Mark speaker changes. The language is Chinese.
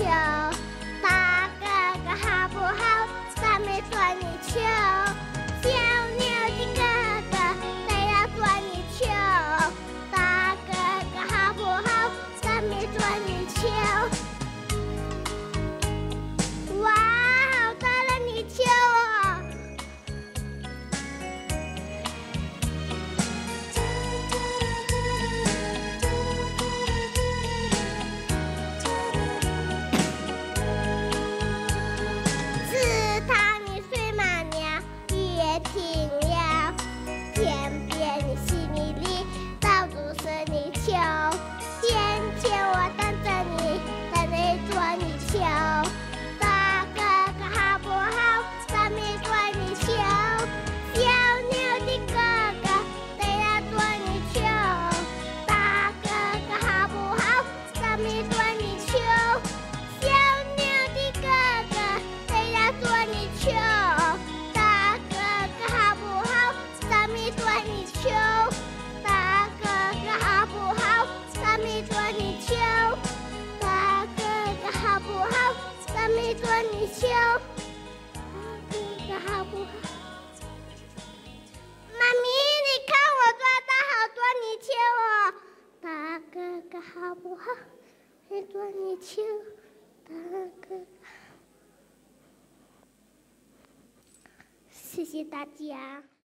Speaker 1: Yeah. 会捉泥鳅大哥哥好不好妈咪你看我抓到好多泥鳅哦大哥哥好不好？会捉泥鳅大哥哥。谢谢大家。